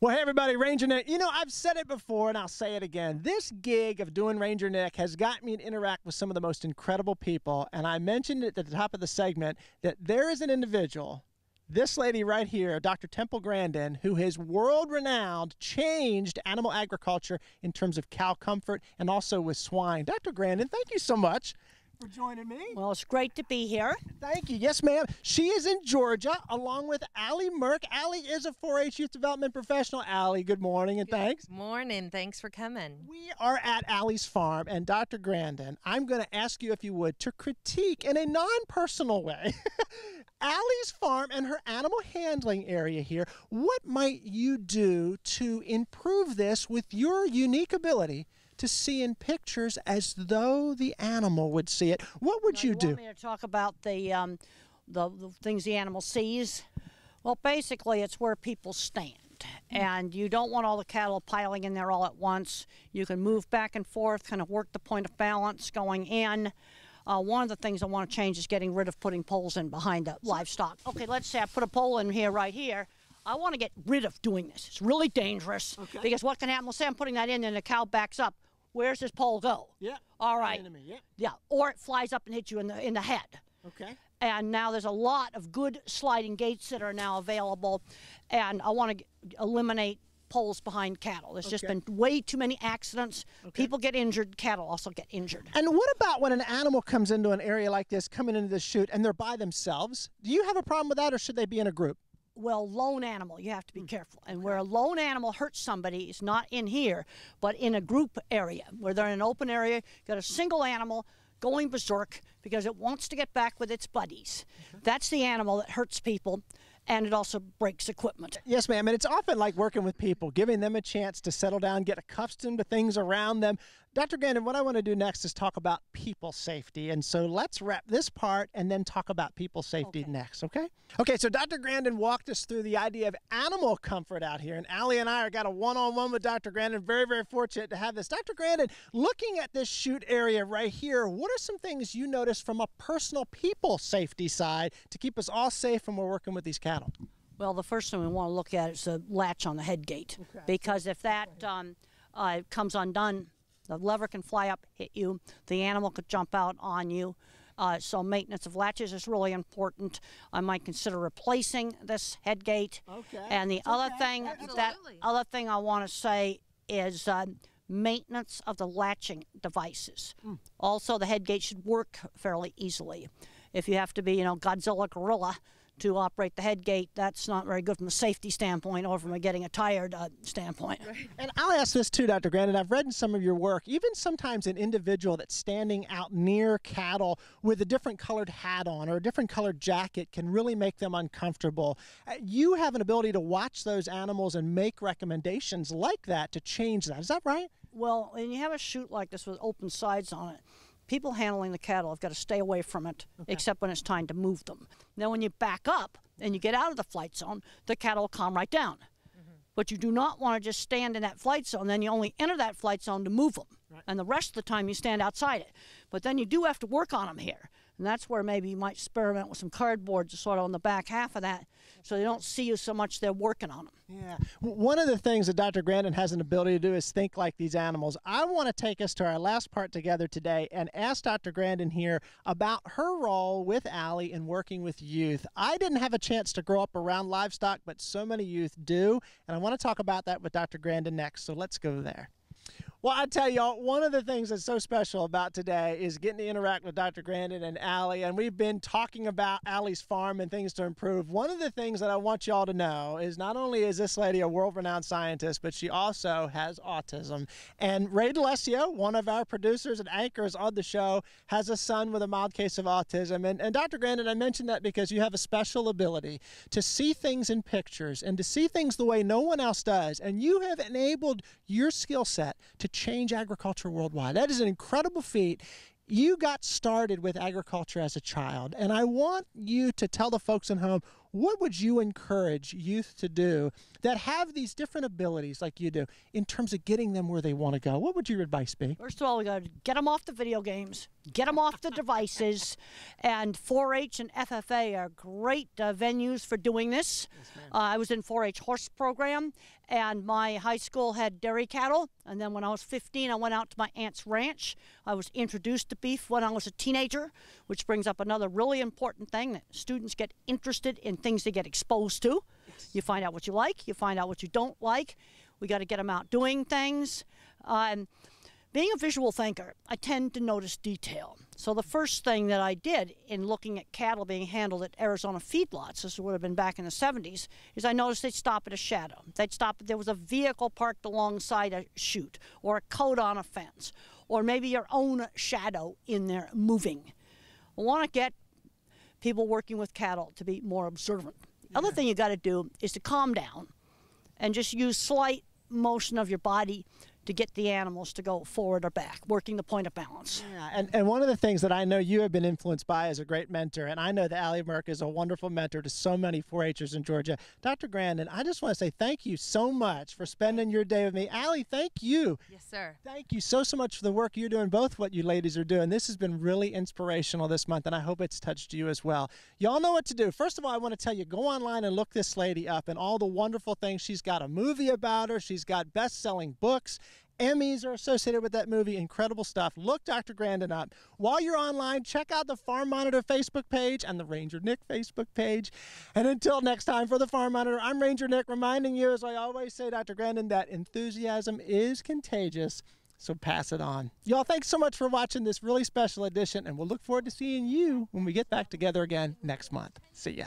Well, hey, everybody, Ranger Nick. You know, I've said it before and I'll say it again. This gig of doing Ranger Nick has got me to interact with some of the most incredible people. And I mentioned it at the top of the segment that there is an individual, this lady right here, Dr. Temple Grandin, who has world renowned, changed animal agriculture in terms of cow comfort and also with swine. Dr. Grandin, thank you so much for joining me. Well, it's great to be here. Thank you. Yes, ma'am. She is in Georgia along with Allie Merck. Allie is a 4 H youth development professional. Allie, good morning and thanks. Morning. Thanks for coming. We are at Allie's farm, and Dr. Grandin, I'm going to ask you, if you would, to critique in a non personal way Allie's farm and her animal handling area here. What might you do to improve this with your unique ability? To see in pictures as though the animal would see it. What would Now, you, you do? Want me to talk about the, um, the the things the animal sees? Well, basically, it's where people stand. And you don't want all the cattle piling in there all at once. You can move back and forth, kind of work the point of balance going in. Uh, one of the things I want to change is getting rid of putting poles in behind the livestock. Okay, let's say I put a pole in here, right here. I want to get rid of doing this. It's really dangerous because what can happen? Let's say I'm putting that in and the cow backs up. Where's this pole go? Yeah. All right. Enemy, yeah. Yeah, or it flies up and hits you in the in the head. Okay. And now there's a lot of good sliding gates that are now available, and I want to eliminate poles behind cattle. There's just been way too many accidents. People get injured. Cattle also get injured. And what about when an animal comes into an area like this, coming into the chute, and they're by themselves? Do you have a problem with that, or should they be in a group? Well, lone animal, you have to be Hmm. careful. And where a lone animal hurts somebody is not in here, but in a group area where they're in an open area. Got a single animal going berserk because it wants to get back with its buddies. That's the animal that hurts people, and it also breaks equipment. Yes, ma'am. And it's often like working with people, giving them a chance to settle down, get accustomed to things around them. Dr. Grandin, what I want to do next is talk about people safety. And so let's wrap this part and then talk about people safety next, okay? Okay, so Dr. Grandin walked us through the idea of animal comfort out here. And Allie and I are got a one on one with Dr. Grandin. Very, very fortunate to have this. Dr. Grandin, looking at this chute area right here, what are some things you notice from a personal people safety side to keep us all safe when we're working with these cattle? Well, the first thing we want to look at is the latch on the head gate, because if that um, uh, comes undone, the lever can fly up, hit you. The animal could jump out on you. Uh, so maintenance of latches is really important. I might consider replacing this head gate. Okay, And the it's other okay. thing that other thing I want to say is um, maintenance of the latching devices. Also, the head gate should work fairly easily. If you have to be, you know, Godzilla gorilla to operate the head gate, that's not very good from a safety standpoint or from a getting a tired uh, standpoint. And I'll ask this too, Dr. Grant, and I've read in some of your work, even sometimes an individual that's standing out near cattle with a different colored hat on or a different colored jacket can really make them uncomfortable. Uh, You have an ability to watch those animals and make recommendations like that to change that. Is that right? Well, when you have a chute like this with open sides on it, people handling the cattle have got to stay away from it, except when it's time to move them. Now, when you back up and you get out of the flight zone, the cattle will calm right down. Mm-hmm. But you do not want to just stand in that flight zone. Then you only enter that flight zone to move them. And the rest of the time you stand outside it. But then you do have to work on them here. And that's where maybe you might experiment with some cardboard sort of on the back half of that so they don't see you so much they're working on them. Yeah. One of the things that Dr. Grandin has an ability to do is think like these animals. I want to take us to our last part together today and ask Dr. Grandin here about her role with Allie in working with youth. I didn't have a chance to grow up around livestock, but so many youth do. And I want to talk about that with Dr. Grandin next. So let's go there. Well, I tell y'all, one of the things that's so special about today is getting to interact with Dr. Grandin and Allie, and we've been talking about Allie's farm and things to improve. One of the things that I want y'all to know is not only is this lady a world-renowned scientist, but she also has autism. And Ray D'Alessio, one of our producers and anchors on the show, has a son with a mild case of autism. And, and Dr. Grandin, I mentioned that because you have a special ability to see things in pictures and to see things the way no one else does. And you have enabled your skill set to change agriculture worldwide. That is an incredible feat. You got started with agriculture as a child, and I want you to tell the folks at home what would you encourage youth to do that have these different abilities like you do in terms of getting them where they want to go? What would your advice be? First of all, we got to get them off the video games, get them off the devices, and 4-H and FFA are great uh, venues for doing this. uh, I was in 4-H horse program, and my high school had dairy cattle. And then when I was 15, I went out to my aunt's ranch. I was introduced to beef when I was a teenager, which brings up another really important thing that students get interested in things they get exposed to. You find out what you like, you find out what you don't like. We got to get them out doing things. Um, being a visual thinker, I tend to notice detail. So the first thing that I did in looking at cattle being handled at Arizona feedlots, this would have been back in the 70s, is I noticed they'd stop at a shadow. They'd stop, there was a vehicle parked alongside a chute, or a coat on a fence, or maybe your own shadow in there moving. I want to get people working with cattle to be more observant. The other thing you got to do is to calm down and just use slight motion of your body to get the animals to go forward or back, working the point of balance. Yeah, and, and one of the things that I know you have been influenced by as a great mentor, and I know that Allie Merck is a wonderful mentor to so many 4-Hers in Georgia. Dr. Grandin, I just want to say thank you so much for spending your day with me. Allie, thank you. Yes, sir. Thank you so, so much for the work you're doing, both what you ladies are doing. This has been really inspirational this month, and I hope it's touched you as well. Y'all know what to do. First of all, I want to tell you go online and look this lady up and all the wonderful things. She's got a movie about her, she's got best selling books. Emmys are associated with that movie. Incredible stuff. Look Dr. Grandin up. While you're online, check out the Farm Monitor Facebook page and the Ranger Nick Facebook page. And until next time for the Farm Monitor, I'm Ranger Nick reminding you, as I always say, Dr. Grandin, that enthusiasm is contagious. So pass it on. Y'all, thanks so much for watching this really special edition, and we'll look forward to seeing you when we get back together again next month. See ya.